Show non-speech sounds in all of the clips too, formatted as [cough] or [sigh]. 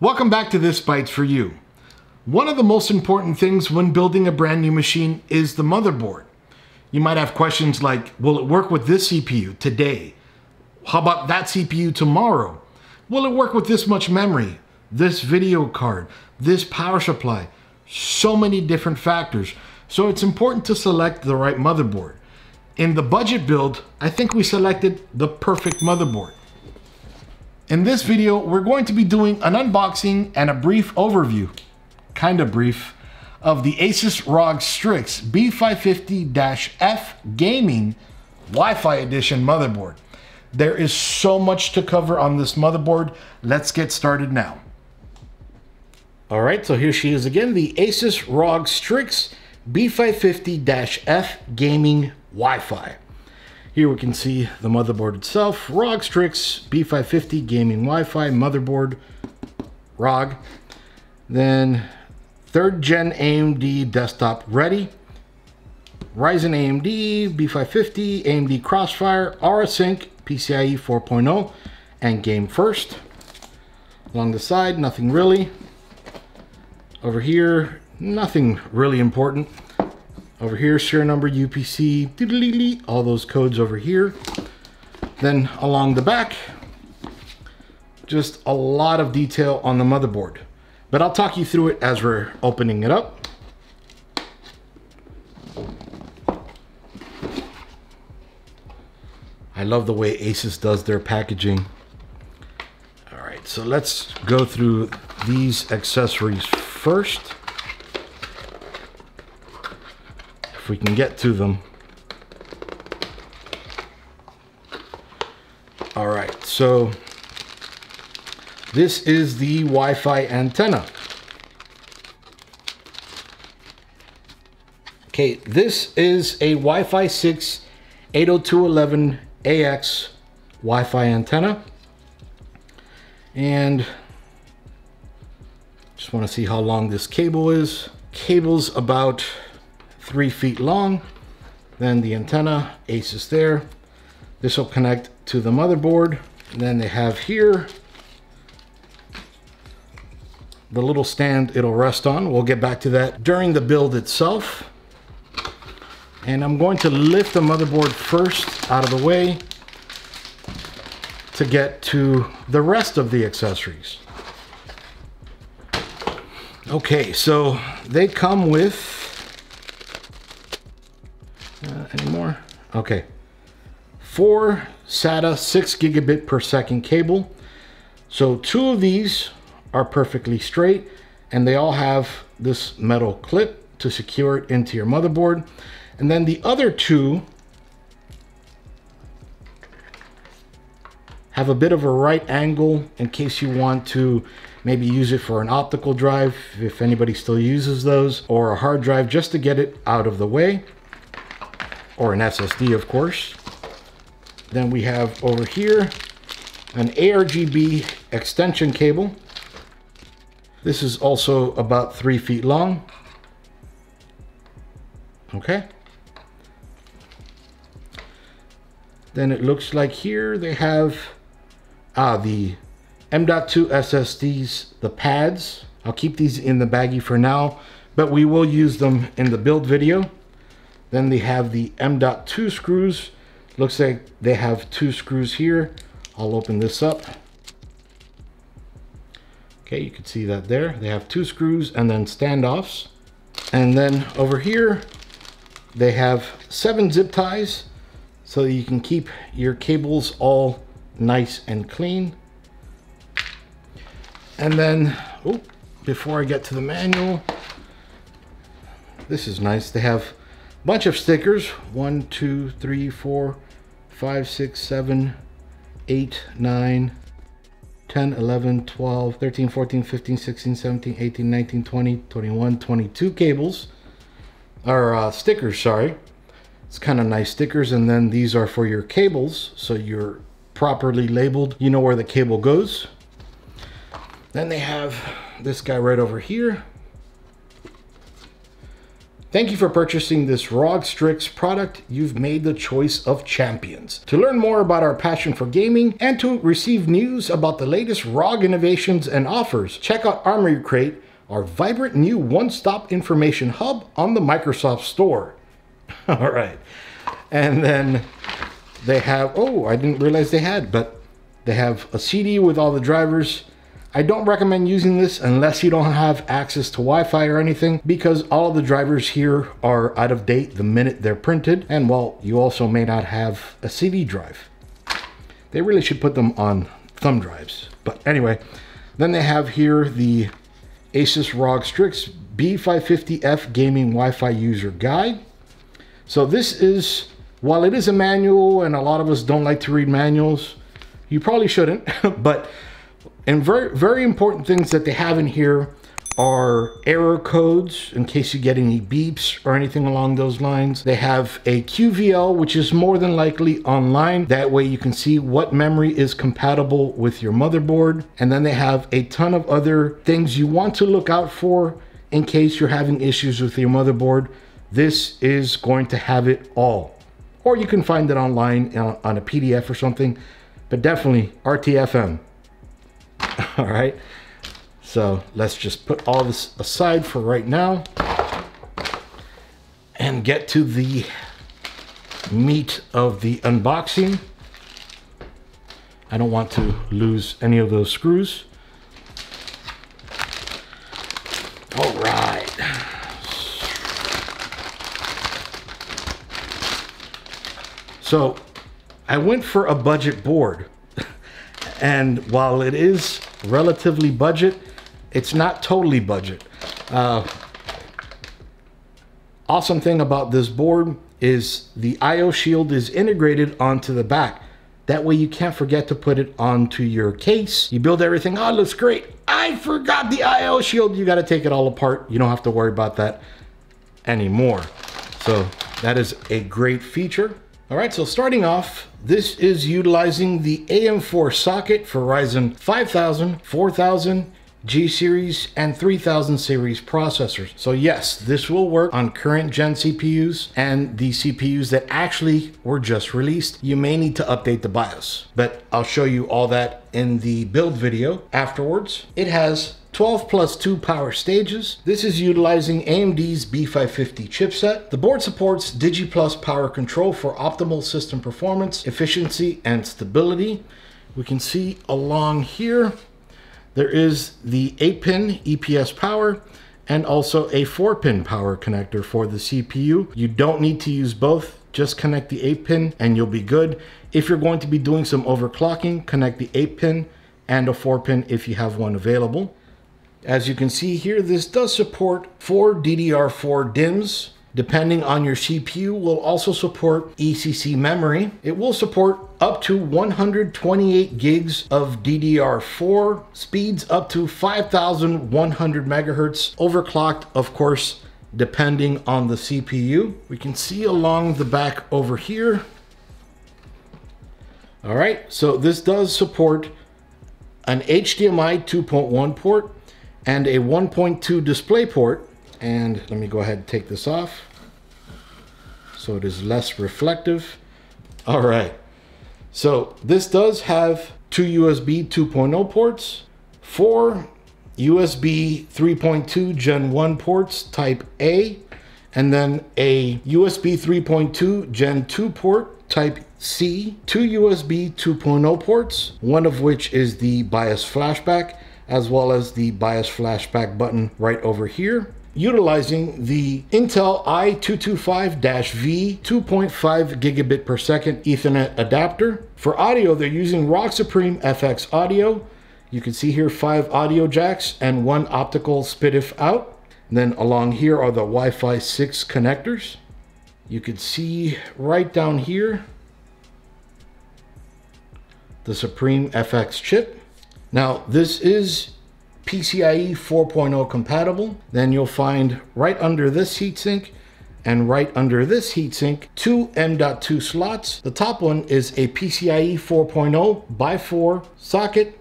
Welcome back to This Bytes for You. One of the most important things when building a brand new machine is the motherboard. You might have questions like, will it work with this CPU today? How about that CPU tomorrow? Will it work with this much memory, this video card, this power supply? So many different factors. So it's important to select the right motherboard. In the budget build, I think we selected the perfect motherboard. In this video, we're going to be doing an unboxing and a brief overview, kind of brief, of the Asus ROG Strix B550-F Gaming Wi-Fi Edition motherboard. There is so much to cover on this motherboard. Let's get started now. All right, so here she is again, the Asus ROG Strix B550-F Gaming Wi-Fi. Here we can see the motherboard itself, ROG Strix B550 Gaming Wi-Fi motherboard, ROG. Then third gen AMD desktop ready. Ryzen AMD B550, AMD Crossfire, Aura Sync, PCIe 4.0, and Game First. Along the side, nothing really. Over here, nothing really important. Over here, serial number, UPC, all those codes over here. Then along the back, just a lot of detail on the motherboard. But I'll talk you through it as we're opening it up. I love the way Asus does their packaging. All right, so let's go through these accessories first. We can get to them. All right, so this is the Wi-Fi antenna. Okay, this is a Wi-Fi 6 802.11ax Wi-Fi antenna. And just want to see how long this cable is. Cable's about three feet long. Then the antenna, Asus there. This will connect to the motherboard. And then they have here the little stand it'll rest on. We'll get back to that during the build itself. And I'm going to lift the motherboard first out of the way to get to the rest of the accessories. Okay, so they come with Okay. Four SATA 6 gigabit per second cable. So two of these are perfectly straight and they all have this metal clip to secure it into your motherboard. And then the other two have a bit of a right angle in case you want to maybe use it for an optical drive if anybody still uses those or a hard drive just to get it out of the way or an SSD, of course. Then we have over here an ARGB extension cable. This is also about three feet long. Okay. Then it looks like here they have ah, the M.2 SSDs, the pads. I'll keep these in the baggie for now, but we will use them in the build video. Then they have the M.2 screws. Looks like they have two screws here. I'll open this up. Okay, you can see that there. They have two screws and then standoffs. And then over here, they have seven zip ties so you can keep your cables all nice and clean. And then, oh, before I get to the manual, this is nice. They have bunch of stickers. One, two, three, four, five, six, seven, eight, nine, 10, 11, 12, 13, 14, 15, 16, 17, 18, 19, 20, 21, 22 cables. Or uh, stickers, sorry. It's kind of nice stickers. And then these are for your cables. So you're properly labeled. You know where the cable goes. Then they have this guy right over here. Thank you for purchasing this ROG Strix product. You've made the choice of champions. To learn more about our passion for gaming and to receive news about the latest ROG innovations and offers, check out Armoury Crate, our vibrant new one-stop information hub on the Microsoft Store. [laughs] All right. And then they have, oh, I didn't realize they had, but they have a CD with all the drivers, I don't recommend using this unless you don't have access to Wi-Fi or anything because all the drivers here are out of date the minute they're printed and well you also may not have a CD drive. They really should put them on thumb drives. But anyway, then they have here the Asus ROG Strix B550F Gaming Wi-Fi User Guide. So this is, while it is a manual and a lot of us don't like to read manuals, you probably shouldn't, [laughs] but and very, very important things that they have in here are error codes in case you get any beeps or anything along those lines. They have a QVL, which is more than likely online. That way you can see what memory is compatible with your motherboard. And then they have a ton of other things you want to look out for in case you're having issues with your motherboard. This is going to have it all. Or you can find it online uh, on a PDF or something, but definitely RTFM. [laughs] all right. So let's just put all this aside for right now and get to the meat of the unboxing. I don't want to lose any of those screws. All right. So I went for a budget board. [laughs] And while it is relatively budget, it's not totally budget. Uh, awesome thing about this board is the IO shield is integrated onto the back. That way you can't forget to put it onto your case. You build everything, oh, looks great. I forgot the IO shield. You gotta take it all apart. You don't have to worry about that anymore. So that is a great feature. All right, so starting off, this is utilizing the AM4 socket for Ryzen 5000, 4000, G series and 3000 series processors. So yes, this will work on current gen CPUs and the CPUs that actually were just released. You may need to update the BIOS, but I'll show you all that in the build video afterwards. It has 12 plus 2 power stages. This is utilizing AMD's B550 chipset. The board supports DigiPlus power control for optimal system performance, efficiency, and stability. We can see along here, there is the 8-pin EPS power and also a 4-pin power connector for the CPU. You don't need to use both, just connect the 8-pin and you'll be good. If you're going to be doing some overclocking, connect the 8-pin and a 4-pin if you have one available. As you can see here, this does support four DDR4 DIMMs. Depending on your CPU, will also support ECC memory. It will support up to 128 gigs of DDR4, speeds up to 5100 megahertz, overclocked, of course, depending on the CPU. We can see along the back over here. All right, so this does support an HDMI 2.1 port, and a 1.2 display port. And let me go ahead and take this off so it is less reflective. All right, so this does have two USB 2.0 ports, four USB 3.2 Gen 1 ports type A, and then a USB 3.2 Gen 2 port type C, two USB 2.0 ports, one of which is the BIOS flashback, as well as the BIOS flashback button right over here utilizing the Intel i225-V 2.5 gigabit per second Ethernet adapter. For audio, they're using ROG Supreme FX audio. You can see here five audio jacks and one optical SPDIF out. And then along here are the Wi-Fi 6 connectors. You can see right down here the Supreme FX chip. Now, this is PCIe 4.0 compatible. Then you'll find right under this heatsink and right under this heatsink, two M.2 slots. The top one is a PCIe 4.0 by 4 socket,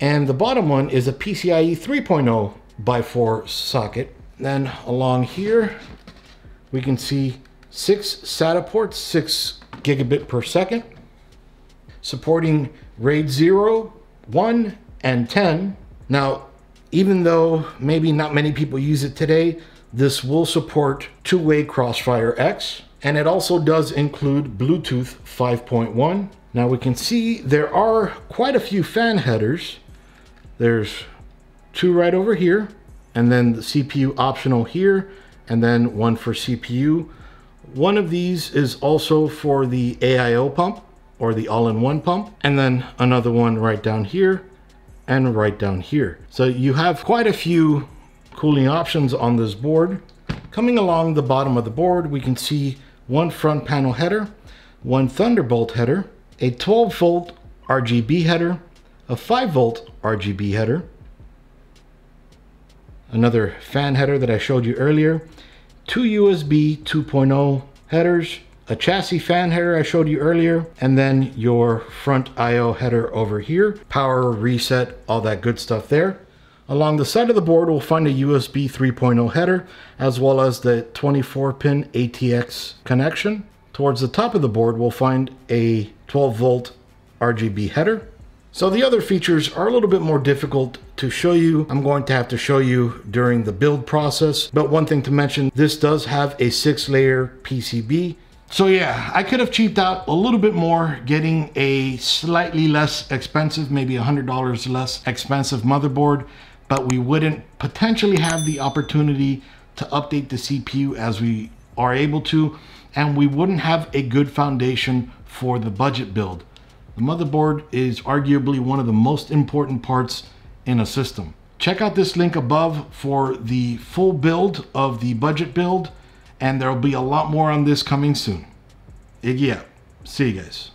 and the bottom one is a PCIe 3.0 by 4 socket. Then along here, we can see six SATA ports, six gigabit per second, supporting RAID 0, 1, and 10. Now, even though maybe not many people use it today, this will support two-way Crossfire X, and it also does include Bluetooth 5.1. Now we can see there are quite a few fan headers. There's two right over here, and then the CPU optional here, and then one for CPU. One of these is also for the AIO pump or the all-in-one pump, and then another one right down here and right down here. So you have quite a few cooling options on this board. Coming along the bottom of the board, we can see one front panel header, one Thunderbolt header, a 12 volt RGB header, a 5 volt RGB header, another fan header that I showed you earlier, two USB 2.0 headers, a chassis fan header I showed you earlier, and then your front IO header over here, power, reset, all that good stuff there. Along the side of the board, we'll find a USB 3.0 header, as well as the 24-pin ATX connection. Towards the top of the board, we'll find a 12 volt RGB header. So the other features are a little bit more difficult to show you. I'm going to have to show you during the build process. But one thing to mention, this does have a six layer PCB. So yeah, I could have cheaped out a little bit more getting a slightly less expensive, maybe $100 less expensive motherboard, but we wouldn't potentially have the opportunity to update the CPU as we are able to, and we wouldn't have a good foundation for the budget build. The motherboard is arguably one of the most important parts in a system. Check out this link above for the full build of the budget build, and there'll be a lot more on this coming soon. Iggy out. See you guys.